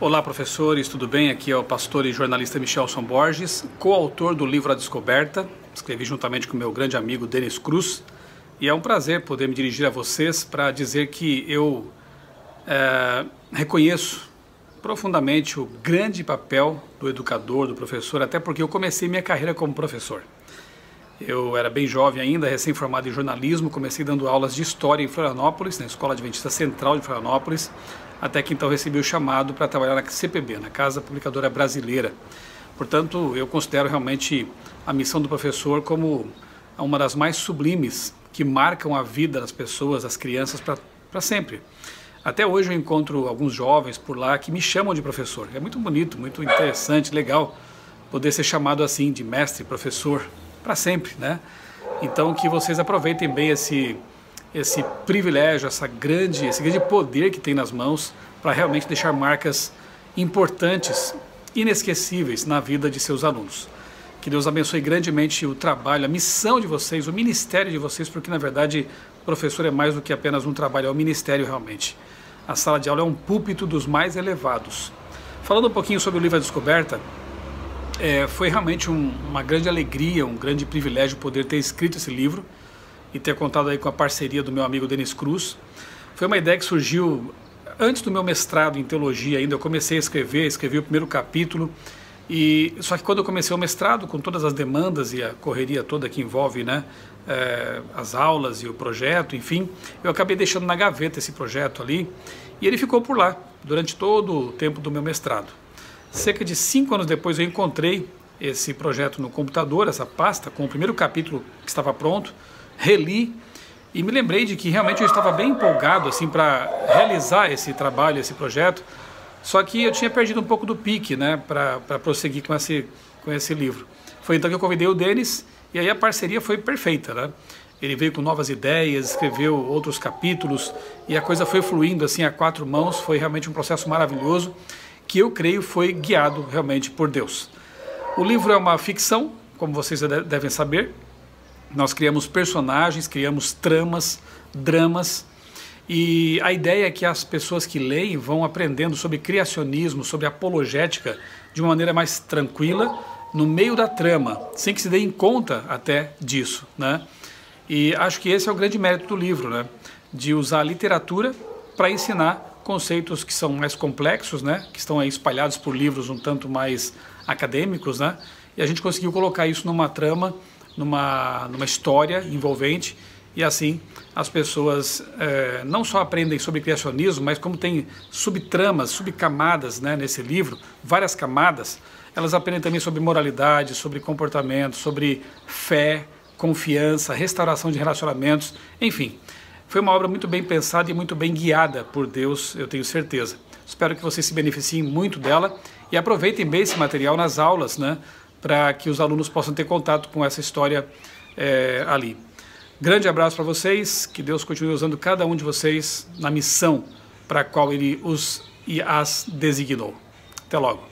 Olá, professores, tudo bem? Aqui é o pastor e jornalista Michelson Borges, coautor do livro A Descoberta. Escrevi juntamente com meu grande amigo Denis Cruz. E é um prazer poder me dirigir a vocês para dizer que eu é, reconheço profundamente o grande papel do educador, do professor, até porque eu comecei minha carreira como professor. Eu era bem jovem ainda, recém-formado em jornalismo, comecei dando aulas de história em Florianópolis, na Escola Adventista Central de Florianópolis, até que então recebi o chamado para trabalhar na CPB, na Casa Publicadora Brasileira. Portanto, eu considero realmente a missão do professor como uma das mais sublimes que marcam a vida das pessoas, das crianças, para sempre. Até hoje eu encontro alguns jovens por lá que me chamam de professor. É muito bonito, muito interessante, legal poder ser chamado assim de mestre, professor para sempre, né? Então que vocês aproveitem bem esse esse privilégio, essa grande, esse grande poder que tem nas mãos para realmente deixar marcas importantes, inesquecíveis na vida de seus alunos. Que Deus abençoe grandemente o trabalho, a missão de vocês, o ministério de vocês, porque na verdade professor é mais do que apenas um trabalho, é um ministério realmente. A sala de aula é um púlpito dos mais elevados. Falando um pouquinho sobre o livro A Descoberta, é, foi realmente um, uma grande alegria, um grande privilégio poder ter escrito esse livro e ter contado aí com a parceria do meu amigo Denis Cruz. Foi uma ideia que surgiu antes do meu mestrado em teologia ainda. Eu comecei a escrever, escrevi o primeiro capítulo e só que quando eu comecei o mestrado, com todas as demandas e a correria toda que envolve, né, é, as aulas e o projeto, enfim, eu acabei deixando na gaveta esse projeto ali e ele ficou por lá durante todo o tempo do meu mestrado. Cerca de cinco anos depois eu encontrei esse projeto no computador, essa pasta, com o primeiro capítulo que estava pronto, reli e me lembrei de que realmente eu estava bem empolgado assim para realizar esse trabalho, esse projeto, só que eu tinha perdido um pouco do pique né, para prosseguir com esse, com esse livro. Foi então que eu convidei o Denis e aí a parceria foi perfeita. Né? Ele veio com novas ideias, escreveu outros capítulos e a coisa foi fluindo assim a quatro mãos, foi realmente um processo maravilhoso que eu creio foi guiado realmente por Deus. O livro é uma ficção, como vocês devem saber. Nós criamos personagens, criamos tramas, dramas, e a ideia é que as pessoas que leem vão aprendendo sobre criacionismo, sobre apologética, de uma maneira mais tranquila, no meio da trama, sem que se dê em conta até disso, né? E acho que esse é o grande mérito do livro, né? De usar a literatura para ensinar conceitos que são mais complexos, né, que estão aí espalhados por livros um tanto mais acadêmicos, né, e a gente conseguiu colocar isso numa trama, numa, numa história envolvente, e assim as pessoas é, não só aprendem sobre criacionismo, mas como tem subtramas, subcamadas né, nesse livro, várias camadas, elas aprendem também sobre moralidade, sobre comportamento, sobre fé, confiança, restauração de relacionamentos, enfim. Foi uma obra muito bem pensada e muito bem guiada por Deus, eu tenho certeza. Espero que vocês se beneficiem muito dela e aproveitem bem esse material nas aulas, né, para que os alunos possam ter contato com essa história é, ali. Grande abraço para vocês, que Deus continue usando cada um de vocês na missão para a qual Ele os e as designou. Até logo.